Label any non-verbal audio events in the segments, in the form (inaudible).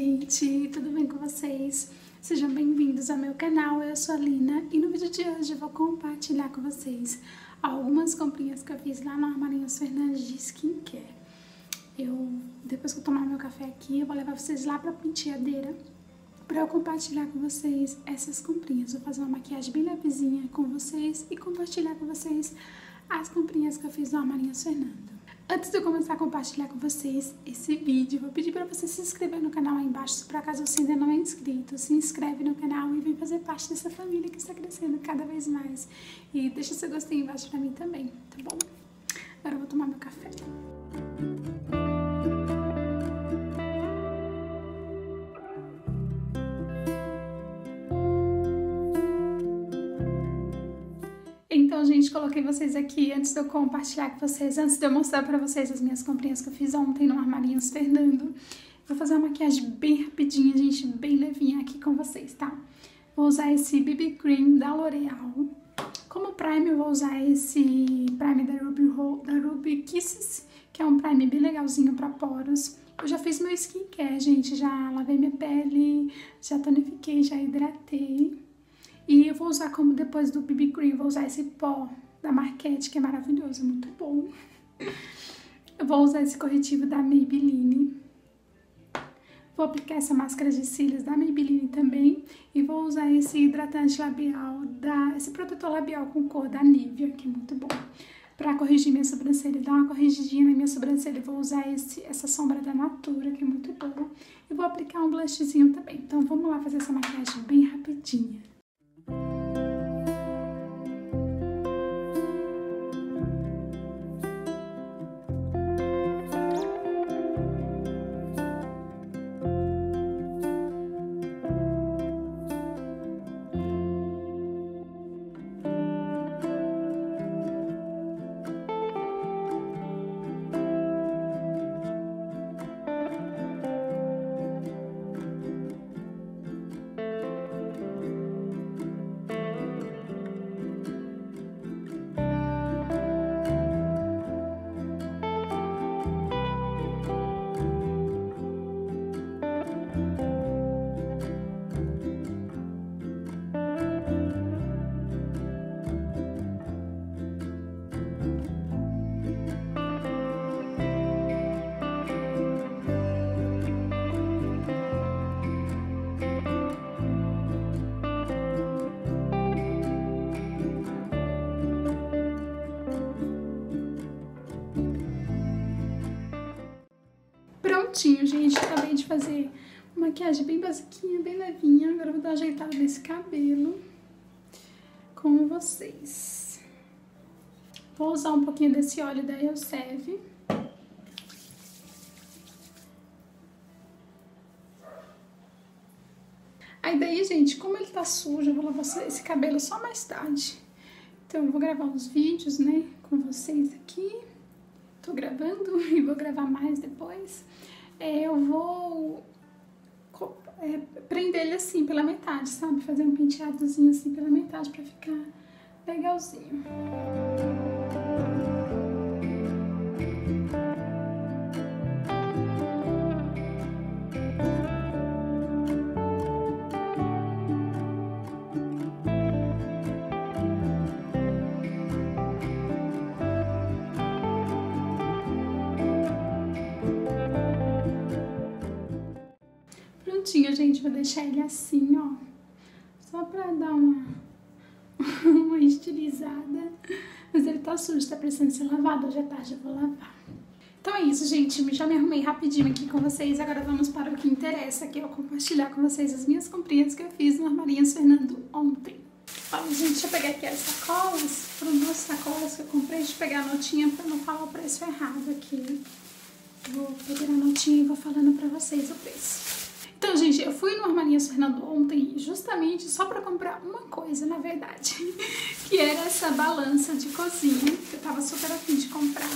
gente! Tudo bem com vocês? Sejam bem-vindos ao meu canal, eu sou a Lina e no vídeo de hoje eu vou compartilhar com vocês algumas comprinhas que eu fiz lá no Armarinhos Fernandes de Skincare. Eu, depois que eu tomar meu café aqui, eu vou levar vocês lá pra penteadeira para eu compartilhar com vocês essas comprinhas. Vou fazer uma maquiagem bem levezinha com vocês e compartilhar com vocês as comprinhas que eu fiz no Armarinhos Fernando. Antes de eu começar a compartilhar com vocês esse vídeo, vou pedir para você se inscrever no canal aí embaixo, se por acaso você ainda não é inscrito. Se inscreve no canal e vem fazer parte dessa família que está crescendo cada vez mais. E deixa seu gostinho embaixo para mim também, tá bom? Agora eu vou tomar meu café. Gente, coloquei vocês aqui antes de eu compartilhar com vocês, antes de eu mostrar pra vocês as minhas comprinhas que eu fiz ontem no Armarinhos Fernando. Vou fazer uma maquiagem bem rapidinha, gente, bem levinha aqui com vocês, tá? Vou usar esse BB Cream da L'Oreal. Como prime, eu vou usar esse prime da Ruby, da Ruby Kisses, que é um prime bem legalzinho pra poros. Eu já fiz meu skincare, gente, já lavei minha pele, já tonifiquei, já hidratei. E eu vou usar como depois do BB Cream, vou usar esse pó da Marquette, que é maravilhoso, muito bom. Eu vou usar esse corretivo da Maybelline. Vou aplicar essa máscara de cílios da Maybelline também. E vou usar esse hidratante labial, da, esse protetor labial com cor da Nivea, que é muito bom. Pra corrigir minha sobrancelha, dar uma corrigidinha na minha sobrancelha, vou usar esse, essa sombra da Natura, que é muito boa. E vou aplicar um blushzinho também. Então vamos lá fazer essa maquiagem bem rapidinha. Prontinho, gente. Acabei de fazer uma maquiagem bem basiquinha, bem levinha. Agora vou dar uma ajeitada nesse cabelo com vocês. Vou usar um pouquinho desse óleo da Elseve. Aí daí, gente, como ele tá sujo, eu vou lavar esse cabelo só mais tarde. Então eu vou gravar uns vídeos, né, com vocês aqui. Tô gravando (laughs) e vou gravar mais depois é, eu vou é, prender ele assim pela metade, sabe? Fazer um penteadozinho assim pela metade pra ficar legalzinho. Deixar ele assim, ó. Só pra dar uma, (laughs) uma estilizada. Mas ele tá sujo, tá precisando ser lavado. Hoje à tarde eu vou lavar. Então é isso, gente. Já me arrumei rapidinho aqui com vocês. Agora vamos para o que interessa, que é eu compartilhar com vocês as minhas comprinhas que eu fiz no Armarinhos Fernando ontem. Olha, gente, deixa eu pegar aqui as sacolas. Foram duas sacolas que eu comprei. Deixa eu pegar a notinha pra não falar o preço errado aqui. Vou pegar a notinha e vou falando pra vocês o preço. Então, gente, eu fui no Fernando ontem justamente só pra comprar uma coisa, na verdade, (laughs) que era essa balança de cozinha, que eu tava super afim de comprar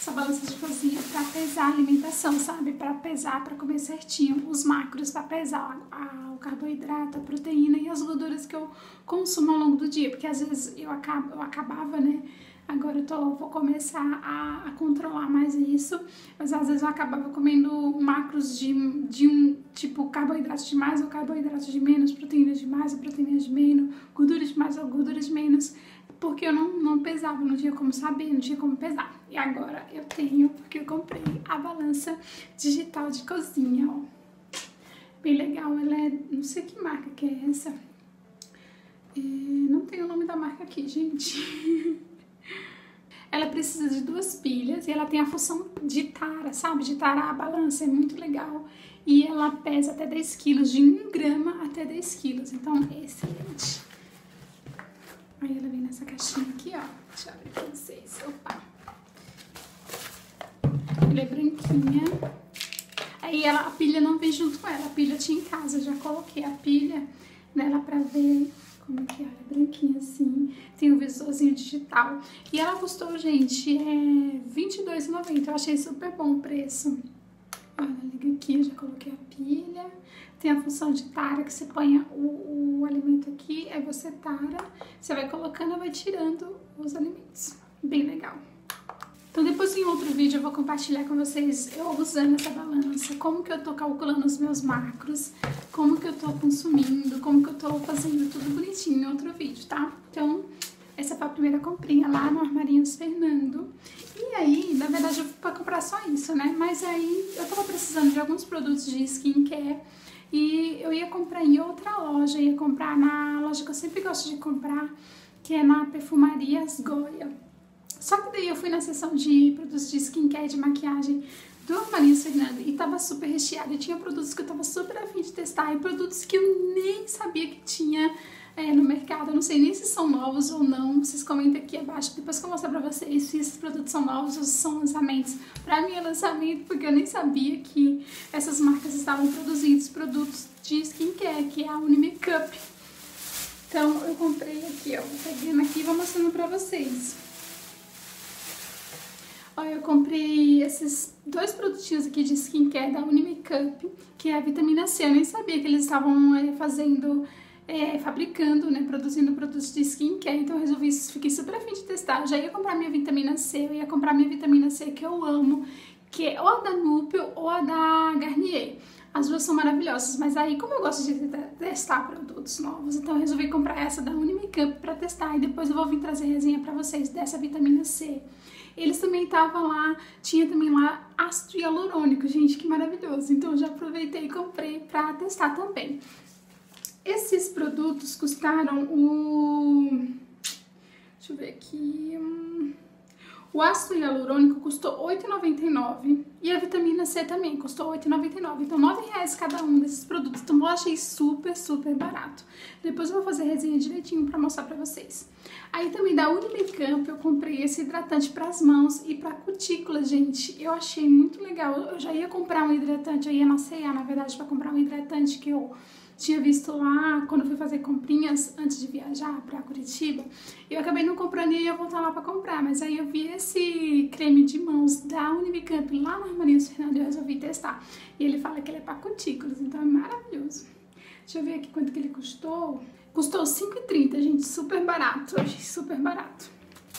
essa balança de cozinha pra pesar a alimentação, sabe? Pra pesar, pra comer certinho os macros, pra pesar a, o carboidrato, a proteína e as gorduras que eu consumo ao longo do dia, porque às vezes eu, acabo, eu acabava, né, Agora eu tô, vou começar a, a, controlar mais isso, mas às vezes eu acabava comendo macros de, de um tipo carboidrato de mais ou carboidrato de menos, proteína de mais ou proteína de menos, gordura de mais ou gordura de menos, porque eu não, não pesava, não tinha como saber, não tinha como pesar. E agora eu tenho, porque eu comprei a balança digital de cozinha, ó. Bem legal, ela é, não sei que marca que é essa. É, não tem o nome da marca aqui, gente. (laughs) ela precisa de duas pilhas e ela tem a função de tara, sabe? De tarar a balança, é muito legal. E ela pesa até 10 quilos, de 1 grama até 10 quilos, então é excelente. Aí ela nessa caixinha aqui, ó. Deixa eu abrir pra vocês. Opa! Ela é branquinha. Aí ela, a pilha não vem junto com ela, a pilha tinha em casa, já coloquei a pilha nela pra ver como que ela é branquinha assim, tem um visorzinho digital. E ela custou, gente, é R$22,90, eu achei super bom o preço. Olha, liga aqui, já coloquei a pilha. Tem a função de tara, que você põe o, o alimento aqui, aí você tara, você vai colocando e vai tirando os alimentos. Bem legal. Então depois em outro vídeo eu vou compartilhar com vocês eu usando essa balança, como que eu tô calculando os meus macros, como que eu tô consumindo, como que eu tô fazendo tudo bonitinho em outro vídeo, tá? Então essa foi a primeira comprinha lá no Armarinhos Fernando. E aí, na verdade eu fui pra comprar só isso, né? Mas aí eu tava precisando de alguns produtos de skincare e eu ia comprar em outra loja, ia comprar na loja que eu sempre gosto de comprar, que é na Perfumarias Goya. Só que daí eu fui na seção de produtos de skincare, de maquiagem do Armarinho Fernando e tava super recheado. E tinha produtos que eu tava super afim de testar e produtos que eu nem sabia que tinha é, no mercado. Eu não sei nem se são novos ou não. Vocês comentem aqui abaixo, depois que eu mostrar pra vocês se esses produtos são novos ou se são lançamentos. Pra mim é lançamento porque eu nem sabia que essas marcas estavam produzindo produtos de skincare, que é a Unimakeup. Então eu comprei aqui, ó, pegando aqui e vou mostrando pra vocês. Olha, eu comprei esses dois produtinhos aqui de skincare da Unimakeup, que é a vitamina C. Eu nem sabia que eles estavam é, fazendo, é, fabricando, né, produzindo produtos de skincare, então eu resolvi, fiquei super afim de testar. Eu já ia comprar minha vitamina C, eu ia comprar minha vitamina C que eu amo, que é ou a da Núpio ou a da Garnier. As duas são maravilhosas, mas aí como eu gosto de testar produtos novos, então eu resolvi comprar essa da Unimakeup para testar e depois eu vou vir trazer resenha para vocês dessa vitamina C. Eles também estavam lá, tinha também lá ácido hialurônico, gente, que maravilhoso. Então eu já aproveitei e comprei para testar também. Esses produtos custaram o... Deixa eu ver aqui... Hum, o ácido hialurônico custou R$ 8,99 e a vitamina C também custou R$ 8,99. Então, R$ reais cada um desses produtos. Então, eu achei super, super barato. Depois eu vou fazer resenha direitinho para mostrar para vocês. Aí também da Unilecamp eu comprei esse hidratante para as mãos e para cutícula, gente. Eu achei muito legal. Eu já ia comprar um hidratante, eu ia na C&A, na verdade, para comprar um hidratante que eu tinha visto lá quando fui fazer comprinhas antes de viajar para Curitiba. Eu acabei não comprando e ia voltar lá para comprar, mas aí eu vi esse creme de mãos da Univicamp lá na Armarinhos Fernando e eu resolvi testar. E ele fala que ele é para cutículas, então é maravilhoso. Deixa eu ver aqui quanto que ele custou. Custou 5,30, gente, super barato, achei super barato.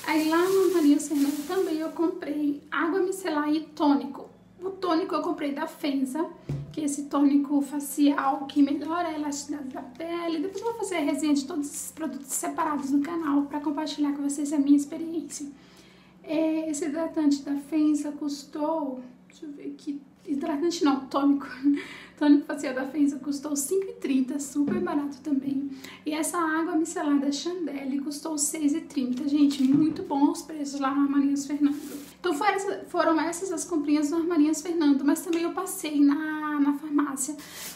Aí lá no Armarinhos Fernando também eu comprei água micelar e tônico. O tônico eu comprei da Fenza, que é esse tônico facial que melhora a elasticidade da pele. Depois eu vou fazer a resenha de todos esses produtos separados no canal para compartilhar com vocês a minha experiência. É, esse hidratante da Fenza custou, deixa eu ver aqui, hidratante não, tônico. (laughs) tônico facial da Fenza custou 5,30, super barato também. E essa água micelada Chandelle custou 6,30. Gente, muito bons os preços lá no Armarinhos Fernando. Então foram essas as comprinhas do Armarinhas Fernando, mas também eu passei na, na farmácia,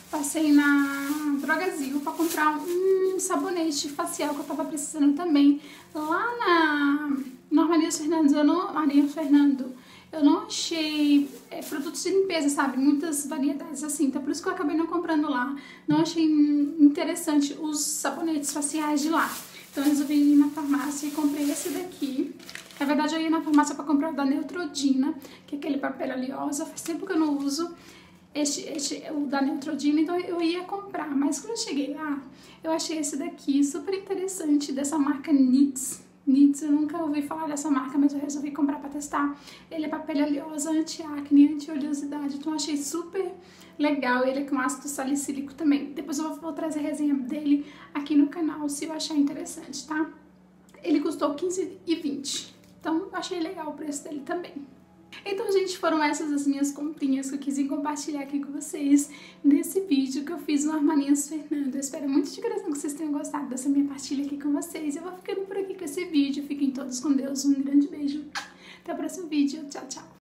passei na Drogazil para comprar um sabonete facial que eu tava precisando também. Lá na, no Armarinhas Fernando, eu não, Armarinhas Fernando, eu não achei é, produtos de limpeza, sabe? Muitas variedades assim. Então por isso que eu acabei não comprando lá. Não achei interessante os sabonetes faciais de lá. Então eu resolvi ir na farmácia e comprei esse daqui. Na verdade, eu ia na farmácia para comprar o da Neutrodina, que é aquele papel oleosa. Faz tempo que eu não uso este, este, o da Neutrodina, então eu ia comprar. Mas quando eu cheguei lá, eu achei esse daqui super interessante, dessa marca NYX, Nits, eu nunca ouvi falar dessa marca, mas eu resolvi comprar pra testar. Ele é pra pele oleosa, anti-acne, anti-oleosidade, então eu achei super legal. Ele é com ácido salicílico também. Depois eu vou trazer a resenha dele aqui no canal, se eu achar interessante, tá? Ele custou 15 e 20, então eu achei legal o preço dele também. Então, gente, foram essas as minhas comprinhas que eu quis compartilhar aqui com vocês nesse vídeo que eu fiz no Armaninhas Fernando. Eu espero muito de coração que vocês tenham gostado dessa minha partilha aqui com vocês. Eu vou ficando por aqui com esse vídeo. Fiquem todos com Deus. Um grande beijo. Até o próximo vídeo. Tchau, tchau.